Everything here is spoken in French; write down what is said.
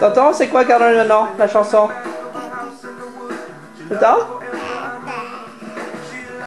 T'entends C'est quoi Caroline non La chanson? T'entends